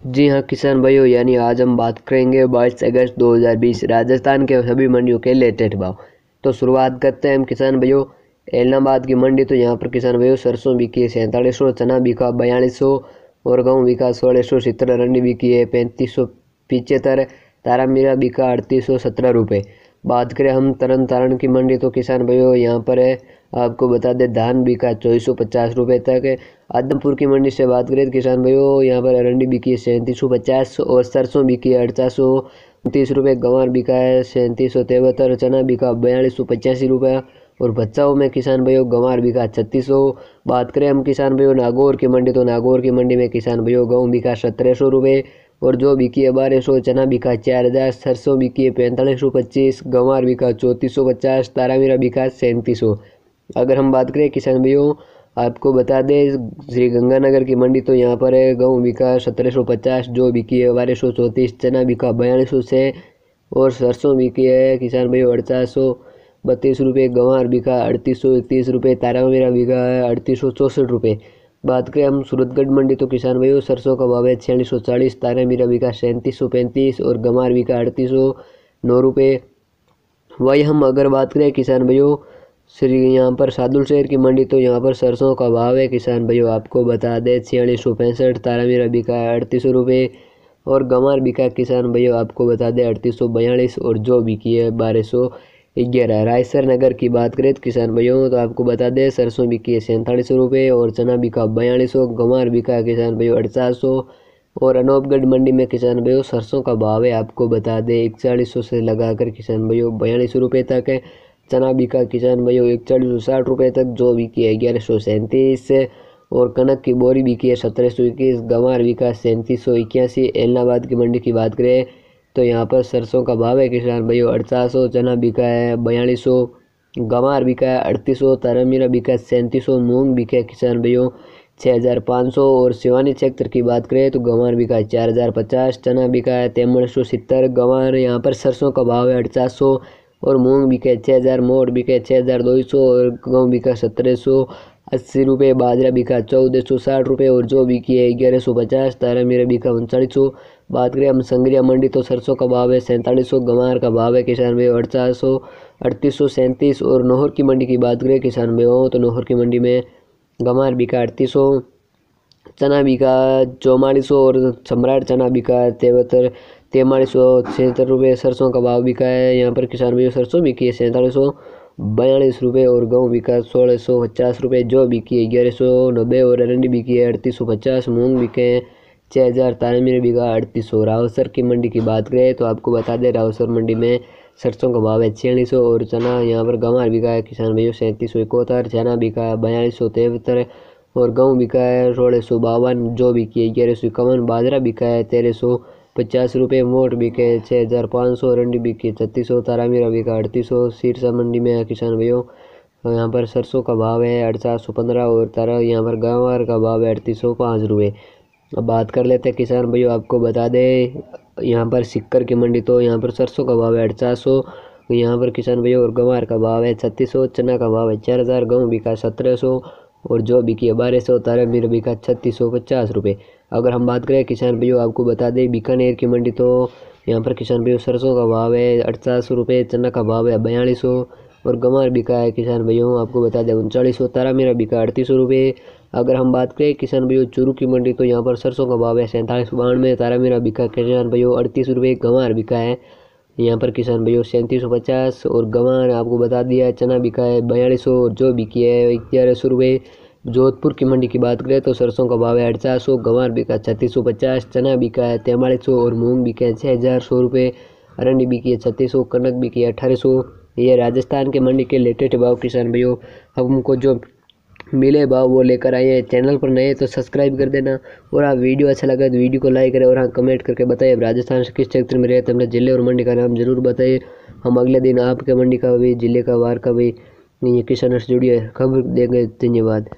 जी हाँ किसान भाइयों, यानी आज हम बात करेंगे बाईस अगस्त 2020 राजस्थान के सभी मंडियों के लेटेस्ट भाव। तो शुरुआत करते हैं हम किसान भाइयों, एलनाबाद की मंडी। तो यहाँ पर किसान भाइयों, सरसों बिकी है सैंतालीस सौ, चना बिका बयालीस सौ और गेहूँ बिका सोलह सौ सत्रह रंडी बिकी है पैंतीस सौ पिचहत्तर तारा मीरा बिका अड़तीस सौ सत्रह रुपये बात करें हम तरन तारण की मंडी तो किसान भाइयों, यहाँ पर है, आपको बता दें, धान बिका चौबीस सौ पचास रुपये तक है। आदमपुर की मंडी से बात करें तो किसान भाइयों, यहाँ पर अरंडी बिकी है सैंतीस सौ पचास और सरसों बिकी है अड़तालीस सौ उनतीस रुपये गंवार बिका है सैंतीस सौ तिहत्तर चना बिका बयालीस सौ पचासी रुपये और बच्चाओं में किसान भाइयों, गंवार बिका छत्तीस सौ। बात करें हम किसान भाइयों, नागौर की मंडी तो नागौर की मंडी में किसान भाइयों, गेहूँ बिका सत्रह सौ रुपये और जो बिकी बारह सौ, चना बिका चार हज़ार सरसों बिकी पैंतालीस सौ, पच्चीस, गंवार बिका चौंतीस सौ, पचास, तारामीरा बिका सैंतीस सौ। अगर हम बात करें किसान भाइयों, आपको बता दें, श्री गंगानगर की मंडी तो यहाँ पर है, गेहूँ बिका सत्रह सौ, पचास, जो बिकी है बारह सौ, चौंतीस, चना बिका बयालीस सौ से, और सरसों बिकी है किसान भाइयों अड़तालीस सौ, बत्तीस रुपये गंवार बिका अड़तीस सौ, इकतीस रुपये तारामीरा बिका है अड़तीस सौ, चौंसठ रुपये बात करें हम सूरतगढ़ मंडी तो किसान भाइयों, सरसों का भाव है छियालीस सौ चालीस तारामीरा बिका सैंतीस सौ पैंतीस और गंवार बिका अड़तीस सौ नौ रुपये वही हम अगर बात करें किसान भाइयों श्री यहाँ पर सादुल शहर की मंडी तो यहाँ पर सरसों का भाव है। किसान भाइयों, आपको बता दें छियालीस सौ पैंसठ तारामीरा बिका है अड़तीस सौ रुपये और गंवार बिका किसान भाइयों, आपको बता दें अड़तीस सौ बयालीस और जो बिकी है बारह सौ। ग्यारह रायसर नगर की बात करें तो किसान भाइयों तो आपको बता दें, सरसों बिकी है सैंतालीस सौ रुपये और चना बिका बयालीस सौ, गंवार बिका किसान भाइयों अड़तालीस सौ, और अनोपगढ़ मंडी में किसान भाइयों सरसों का भाव है आपको बता दें इकतालीस सौ से लगाकर किसान भाइयों बयालीस सौ रुपये तक है। चना बिका किसान भाइयों इकतालीस सौ साठ रुपये तक, जो बिकी है ग्यारह सौ सैंतीस, और कनक की बोरी बिकी है सत्रह सौ इक्कीस, गंवार बिका सैंतीस सौ इक्यासी। एलनाबाद की मंडी की बात करें तो यहाँ पर सरसों का भाव है किसान भाइयों, अड़तालीस सौ चना बिका है, बयालीस सौ गंवार बिका है, अड़तीस सौ तारामीरा बिका है, सैंतीस सौ मूँग बिका है किसान भाइयों छः हज़ार पाँच सौ और सिवानी क्षेत्र की बात करें तो गंवार बिका है चार हज़ार पचास, चना बिका है तिरपन सौ सत्तर, गंवार यहाँ पर सरसों का भाव है अड़चास सौ और मूंग बिके छः हज़ार मोट बिके छः हज़ार दो सौ और गेहूँ बिका सत्रह सौ अस्सी रुपये बाजरा बिका, चौदह सौ साठ रुपये और जो बिकी है ग्यारह सौ पचास, तारा मेरा बिका उनचालीस सौ। बात करें हम संग्रिया मंडी तो सरसों का भाव है सैंतालीस सौ, गंवार का भाव है किसान भाई अड़तालीस सौ, अड़तीस सौ सैंतीस और नोहर की मंडी की बात करें किसान भाई हो तो नोहर की मंडी में गंवार बिका अड़तीस सौ, चना बिका चौवालीस सौ और सम्राट चना बिका तिहत्तर तेमालीस सौ छिहत्तर रुपये। सरसों का भाव बिका है, यहाँ पर किसान भाई सरसों बिकी है सैंतालीस सौ। बयालीस रुपये और गेहूँ बिका सोलह सौ पचास रुपये, जो बिकी है ग्यारह सौ नब्बे और अरंडी बिकी है अड़तीस सौ पचास, मूँग बिके हैं छः हज़ार तारामीर बिका अड़तीस सौ। रावसर की मंडी की बात करें तो आपको बता दें, रावसर मंडी में सरसों का भाव है छियालीस सौ और चना यहाँ पर गंवार बिका है, किसान भाइयों सैंतीस सौ इकहत्तर, चना बिका है बयालीस सौ तिहत्तर और गेहूँ बिका है सोलह सौ बावन, जो बिकी है ग्यारह सौ इक्यावन, बाजरा बिका है तेरह सौ पचास रुपये मोट बिके छः हज़ार पाँच सौ रंडी बिकी, छत्तीस सौ तारामीरा बिका, अड़तीस सौ सिरसा मंडी में किसान भाइयों। यहाँ पर सरसों का भाव है अड़तालीस सौ पंद्रह और तारा, यहाँ पर गंवार का भाव है अड़तीस सौ पाँच रुपये अब बात कर लेते हैं किसान भाइयों, आपको बता दें, यहाँ पर सिक्कर की मंडी तो यहाँ पर सरसों का भाव है अड़तालीस सौ, यहाँ पर किसान भाइयों और गंवार का भाव है छत्तीस सौ, चना का भाव है चार हज़ार, गेहूँ बिका सत्रह सौ और जो बिकी है बारह सौ तारा मीर बिका छत्तीस सौ पचास रुपये। अगर हम बात करें किसान भाइयों, आपको बता दें, बीकानेर की मंडी तो यहाँ पर किसान भाइयों सरसों का भाव है, अड़तालीस सौ रुपये, चना का भाव है, बयालीस सौ, और गंवार बिका है किसान भाइयों, आपको बता दें, उनचालीस सौ तारा, मेरा बिका अड़तीस सौ रुपये। अगर हम बात करें किसान भाइयों, चूरू की मंडी तो यहाँ पर सरसों का भाव है, सैंतालीस बानवे तारा, मेरा बिका किसान भाइयों, अड़तीस रुपये, गंवार बिका है। यहाँ पर किसान भाइयों, सैंतीस सौ पचास और गंवार आपको बता दिया, चना बिका है बयालीस सौ जो बिकी है ग्यारह सौ रुपये जोधपुर की मंडी की बात करें तो सरसों का भाव है अड़चास सौ, गंवार बिका छत्तीस सौ पचास, चना बिका है तैंतालीस सौ और मूंग बिका है छः हज़ार सौ रुपये अरंडी बिकी है छत्तीस सौ, कनक बिकी है अठारह सौ। ये राजस्थान के मंडी के लेटेस्ट भाव किसान भाइयों हमको जो मिले भाव वो लेकर आए हैं। चैनल पर नए तो सब्सक्राइब कर देना। और आप वीडियो अच्छा लगा तो वीडियो को लाइक करें और हाँ कमेंट करके बताइए राजस्थान से किस क्षेत्र में रहते अपने ज़िले और मंडी का नाम ज़रूर बताइए हम अगले दिन आपके मंडी का भी, ज़िले का वार का भी, ये किसान से है खबर देंगे, धन्यवाद।